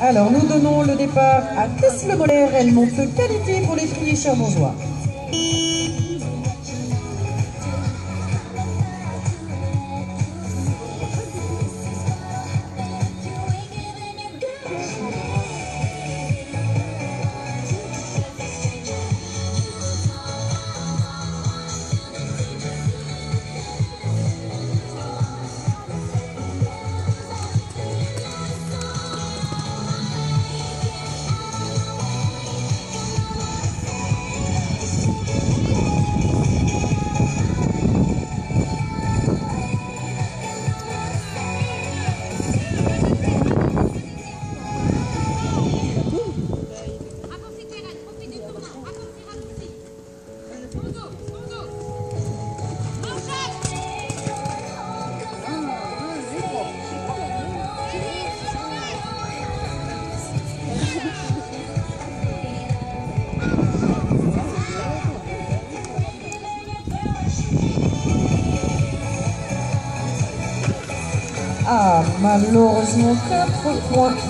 Alors, nous donnons le départ à Tess Le Moller. Elle monte qualité pour les filles cherbourgeois. Ah, malheureusement, 4 points